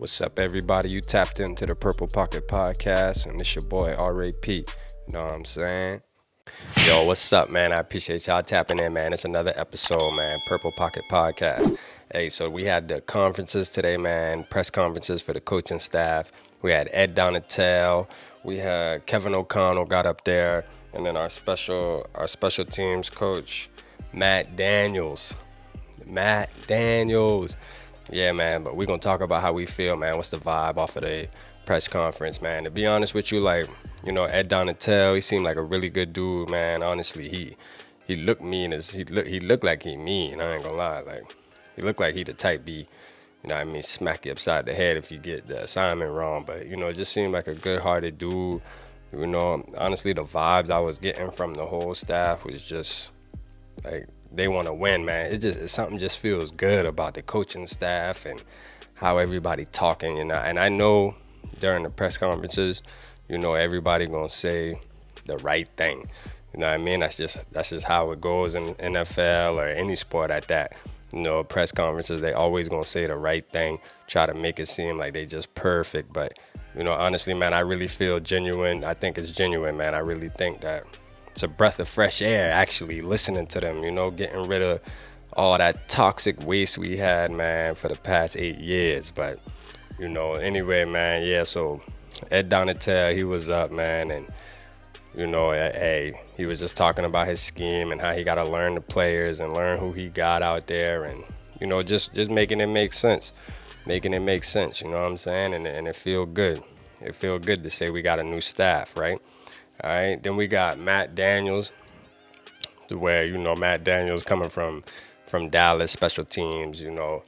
What's up, everybody? You tapped into the Purple Pocket Podcast, and it's your boy RAP. You know what I'm saying? Yo, what's up, man? I appreciate y'all tapping in, man. It's another episode, man. Purple Pocket Podcast. Hey, so we had the conferences today, man. Press conferences for the coaching staff. We had Ed Donatell. We had Kevin O'Connell got up there, and then our special our special teams coach Matt Daniels. Matt Daniels. Yeah, man, but we're gonna talk about how we feel, man. What's the vibe off of the press conference, man? To be honest with you, like, you know, Ed Donatell, he seemed like a really good dude, man. Honestly, he he looked mean as he look he looked like he mean, I ain't gonna lie. Like he looked like he the type B, you know I mean, smack you upside the head if you get the assignment wrong. But, you know, it just seemed like a good hearted dude. You know, honestly the vibes I was getting from the whole staff was just like they want to win, man. It just something just feels good about the coaching staff and how everybody talking, you know. And I know during the press conferences, you know, everybody gonna say the right thing. You know what I mean? That's just that's just how it goes in NFL or any sport at that. You know, press conferences they always gonna say the right thing, try to make it seem like they just perfect. But you know, honestly, man, I really feel genuine. I think it's genuine, man. I really think that it's a breath of fresh air actually listening to them, you know, getting rid of all that toxic waste we had, man, for the past eight years. But, you know, anyway, man, yeah, so Ed Donatell, he was up, man, and, you know, eh, hey, he was just talking about his scheme and how he got to learn the players and learn who he got out there and, you know, just, just making it make sense. Making it make sense, you know what I'm saying? And, and it feel good. It feel good to say we got a new staff, right? All right. Then we got Matt Daniels, where you know Matt Daniels coming from from Dallas special teams. You know,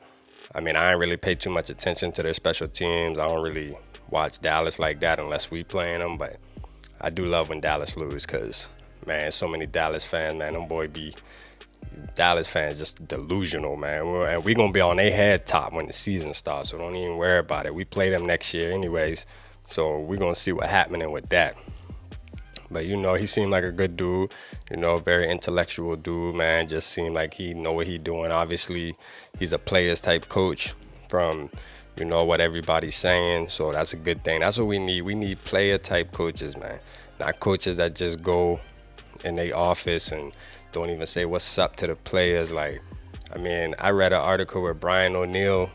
I mean I ain't really pay too much attention to their special teams. I don't really watch Dallas like that unless we playing them. But I do love when Dallas lose because man, so many Dallas fans, man, them boy be. Dallas fans just delusional, man. and we gonna be on their head top when the season starts, so don't even worry about it. We play them next year, anyways, so we're gonna see what happening with that. But you know, he seemed like a good dude. You know, very intellectual dude, man. Just seemed like he know what he doing. Obviously, he's a players type coach from you know what everybody's saying. So that's a good thing. That's what we need. We need player type coaches, man. Not coaches that just go in their office and don't even say what's up to the players. Like, I mean, I read an article where Brian O'Neill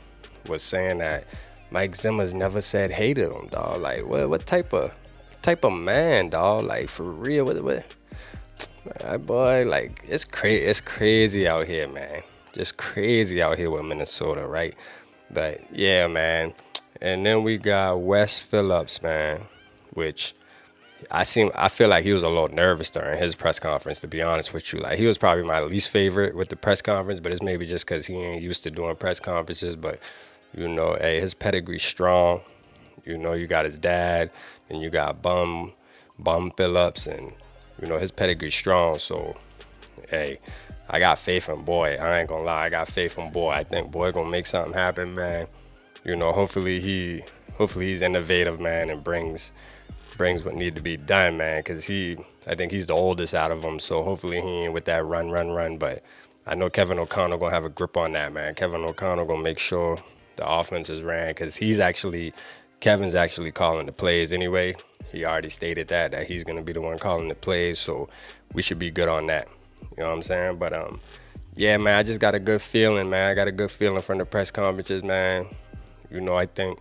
was saying that Mike Zimmer's never said hey to him, dog. Like, what what type of type of man, dog. Like for real, what, what? Boy, like it's crazy. It's crazy out here, man. Just crazy out here with Minnesota, right? But yeah, man. And then we got Wes Phillips, man, which I seem I feel like he was a little nervous during his press conference. To be honest with you, like he was probably my least favorite with the press conference, but it's maybe just because he ain't used to doing press conferences. But you know, hey, his pedigree strong. You know, you got his dad. And you got Bum, Bum Phillips, and you know his pedigree strong. So, hey, I got faith in Boy. I ain't gonna lie, I got faith in Boy. I think Boy gonna make something happen, man. You know, hopefully he, hopefully he's innovative, man, and brings brings what need to be done, man. Cause he, I think he's the oldest out of them. So hopefully he ain't with that run, run, run. But I know Kevin O'Connell gonna have a grip on that, man. Kevin O'Connell gonna make sure the offense is ran because he's actually Kevin's actually calling the plays anyway. He already stated that that he's gonna be the one calling the plays, so we should be good on that. You know what I'm saying? But um, yeah, man, I just got a good feeling, man. I got a good feeling from the press conferences, man. You know, I think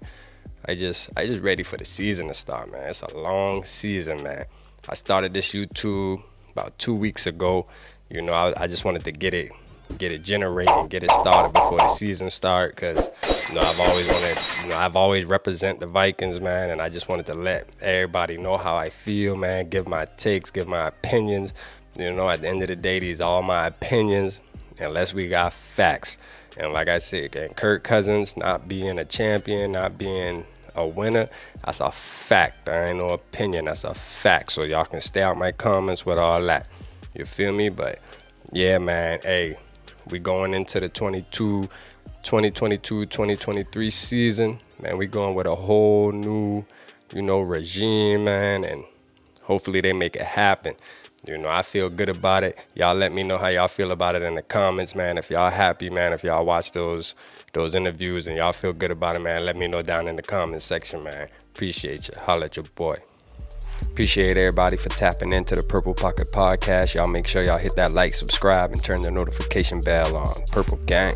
I just I just ready for the season to start, man. It's a long season, man. I started this YouTube about two weeks ago. You know, I, I just wanted to get it get it generating, get it started before the season start. Cause you know I've always wanted, you know I've always represent the Vikings, man, and I just wanted to let everybody know how I feel, man. Give my takes, give my opinions. You know, at the end of the day, these are all my opinions, unless we got facts. And like I said, and Kirk Cousins not being a champion, not being a winner, that's a fact. There ain't no opinion. That's a fact. So y'all can stay out my comments with all that. You feel me? But yeah, man. Hey, we going into the 22, 2022, 2023 season. Man, we going with a whole new, you know, regime, man, and hopefully they make it happen. You know, I feel good about it. Y'all let me know how y'all feel about it in the comments, man. If y'all happy, man, if y'all watch those those interviews and y'all feel good about it, man, let me know down in the comments section, man. Appreciate you. Holla at your boy. Appreciate everybody for tapping into the Purple Pocket Podcast. Y'all make sure y'all hit that like, subscribe, and turn the notification bell on. Purple Gang.